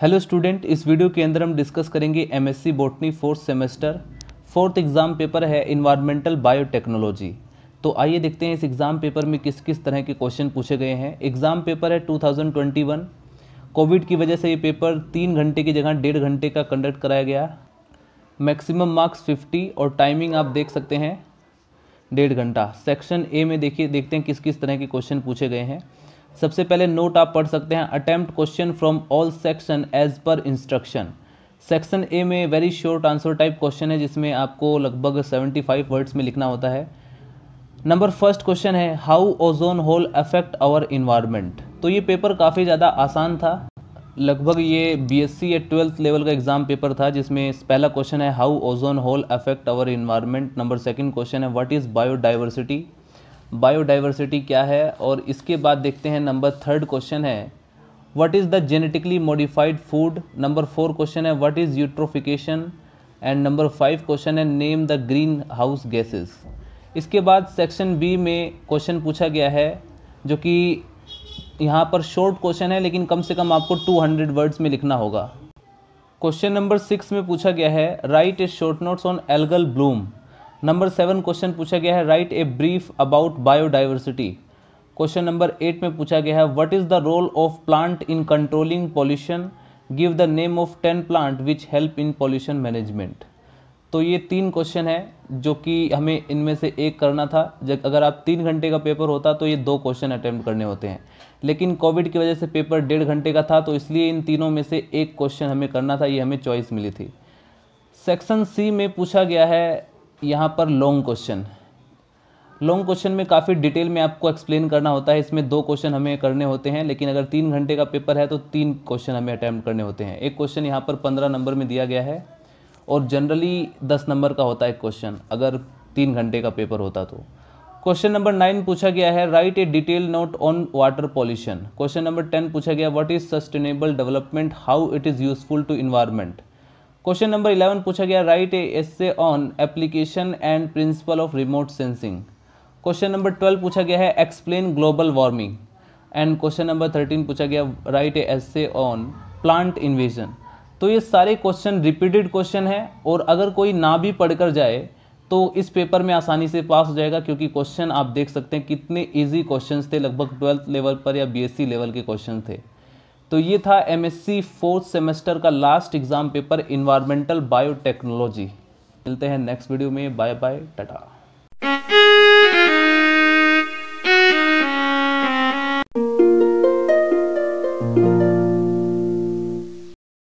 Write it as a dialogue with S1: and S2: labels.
S1: Hello student इस video के अंदर हम डिस्कस करेंगे MSc botany fourth semester fourth exam paper है इन्वायरमेंटल बायोटेक्नोलॉजी तो आइए देखते हैं इस एग्ज़ाम पेपर में किस किस तरह के क्वेश्चन पूछे गए हैं। एग्ज़ाम पेपर है 2021 कोविड की वजह से ये पेपर तीन घंटे की जगह डेढ़ घंटे का कंडक्ट कराया गया। मैक्सिमम मार्क्स 50 और टाइमिंग आप देख सकते हैं। डेढ़ घंटा। सेक्शन ए में देखिए, देखते हैं किस किस तरह के क्वेश्चन पूछे गए हैं। सबसे पहले नोट आप पढ़ सकते हैं attempt question from all section as per instruction section A में very short answer type question है, जिसमें आपको लगभग 75 वर्ड्स में लिखना होता है। नंबर फ़र्स्ट क्वेश्चन है how ozone hole affect our environment तो ये पेपर काफ़ी ज़्यादा आसान था। लगभग ये बीएससी या ट्वेल्थ लेवल का एग्ज़ाम पेपर था, जिसमें पहला क्वेश्चन है how ozone hole affect our environment number second question है व्हाट इज़ बायोडाइवर्सिटी बायोडाइवर्सिटी क्या है और इसके बाद देखते हैं नंबर थर्ड क्वेश्चन है what is the genetically modified food number four question है what is eutrophication and number five question है name the green house gases इसके बाद सेक्शन बी में क्वेश्चन पूछा गया है, जो कि यहाँ पर शॉर्ट क्वेश्चन है, लेकिन कम से कम आपको 200 वर्ड्स में लिखना होगा। क्वेश्चन नंबर सिक्स में पूछा गया है write a short notes on algal bloom number seven question पूछा गया है write a brief about biodiversity question number eight में पूछा गया है what is the role of plant in controlling pollution give the name of ten plant which help in pollution management तो ये तीन क्वेश्चन है, जो कि हमें इनमें से एक करना था। जब अगर आप तीन घंटे का पेपर होता तो ये दो क्वेश्चन अटैम्प्ट करने होते हैं। लेकिन कोविड की वजह से पेपर डेढ़ घंटे का था तो इसलिए इन तीनों में से एक क्वेश्चन हमें करना था, ये हमें चॉइस मिली थी। सेक्शन सी में पूछा गया है यहाँ पर लॉन्ग क्वेश्चन लॉन्ग क्वेश्चन में काफ़ी डिटेल में आपको एक्सप्लेन करना होता है। इसमें दो क्वेश्चन हमें करने होते हैं, लेकिन अगर तीन घंटे का पेपर है तो तीन क्वेश्चन हमें अटैम्प्ट करने होते हैं। एक क्वेश्चन यहाँ पर पंद्रह नंबर में दिया गया है, और जनरली दस नंबर का होता है क्वेश्चन अगर तीन घंटे का पेपर होता तो। क्वेश्चन नंबर नाइन पूछा गया है write a detail note on water pollution question number ten पूछा गया what is sustainable development how it is useful to environment question number eleven पूछा गया write a essay on application and principle of remote sensing question number twelve पूछा गया है explain global warming and question number thirteen पूछा गया write a essay on plant invasion तो ये सारे क्वेश्चन रिपीटेड क्वेश्चन है, और अगर कोई ना भी पढ़कर जाए तो इस पेपर में आसानी से पास हो जाएगा, क्योंकि क्वेश्चन आप देख सकते हैं, कितने इजी क्वेश्चंस थे, लगभग ट्वेल्थ लेवल पर या बीएससी लेवल के क्वेश्चन थे। तो ये था एमएससी फोर्थ सेमेस्टर का last exam paper environmental biotechnology मिलते हैं नेक्स्ट वीडियो में. Bye bye Tata